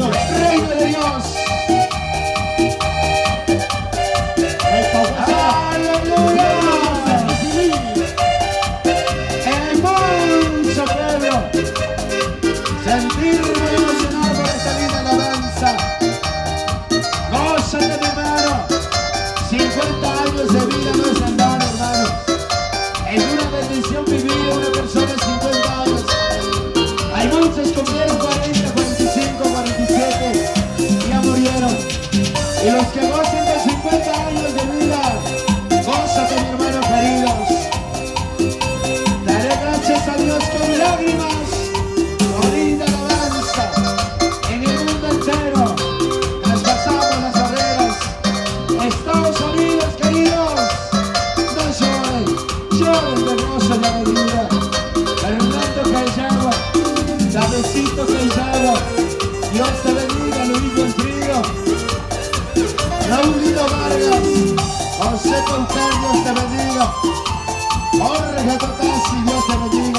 Señor, Rey de Dios. ¡Aleluya! Hermoso pueblo, sentirme emocionado por esta vida. Dios te bendiga, Luis Frío. Raulino Vargas, José Contarios te bendiga. Jorge Totasi, Dios te bendiga.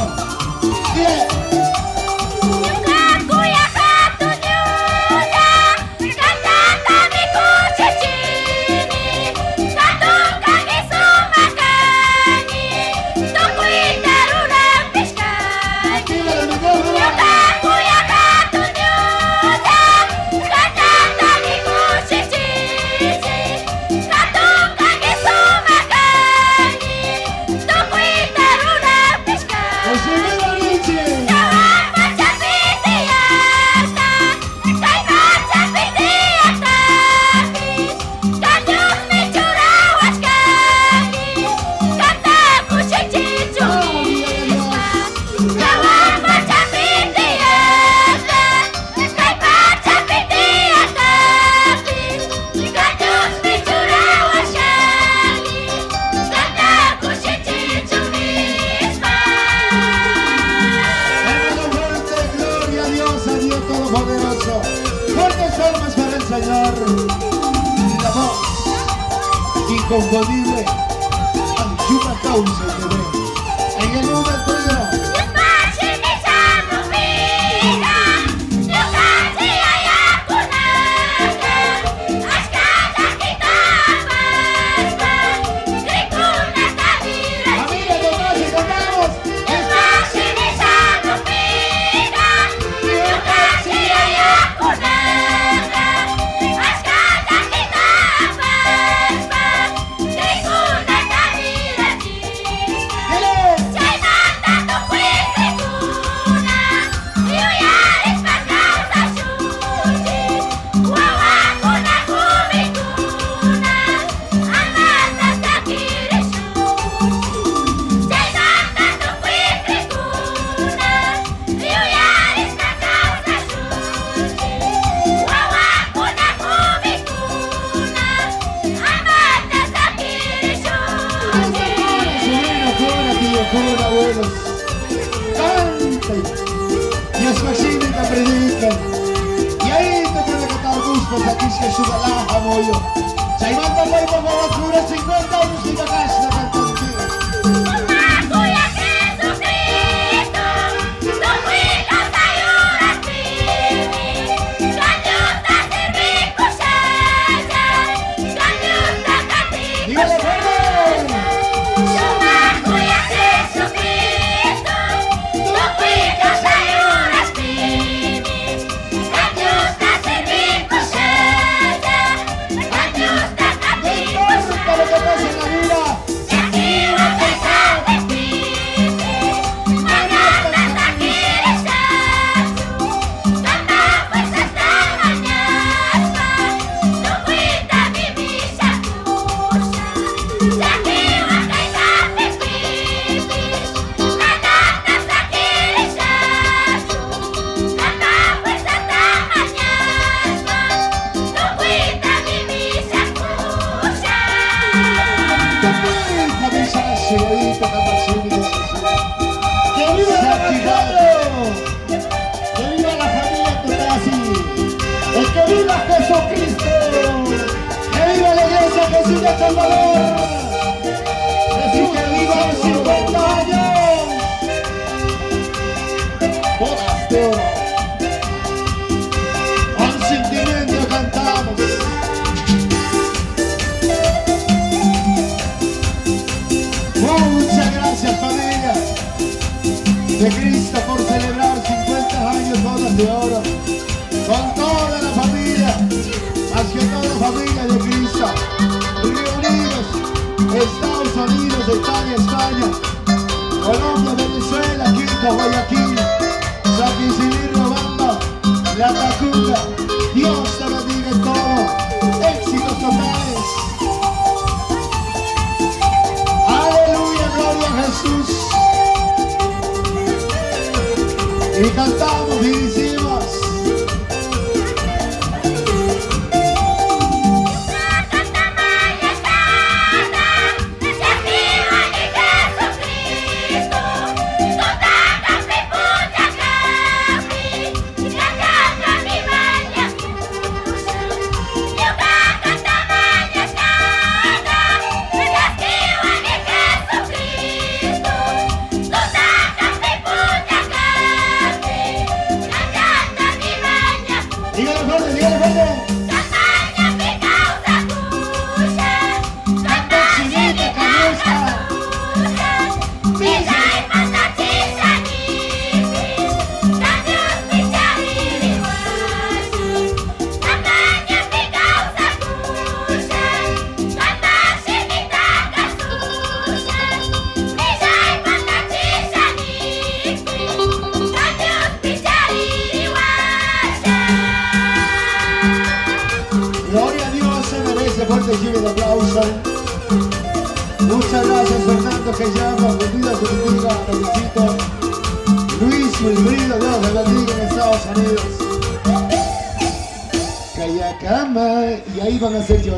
pueblo. Fuertes armas para el Señor. La voz inconfundible. Anchupa causa de bueno. Canta. Y es más que predica. Y ahí te quiero cantar gusto, aquí que suba la jamollo. Se ha a por la basura 50 años y. ¡Que viva el pistola! ¡Que viva la familia que está así! ¡El que viva Jesucristo! ¡Que viva la iglesia que sigue con dolor! De Cristo por celebrar 50 años bodas de oro con toda la familia, más que toda la familia de Cristo, reunidos, Estados Unidos, Italia, España, Colombia, Venezuela, Quito, Guayaquil, San Isidro, Bamba, La Tacuca, Dios yeah. Muchas gracias Fernando que llama, bendiga te bendiga, felicito. Luis Wilfrido, Dios te bendiga en Estados Unidos. Calla cama, y ahí van a ser yo.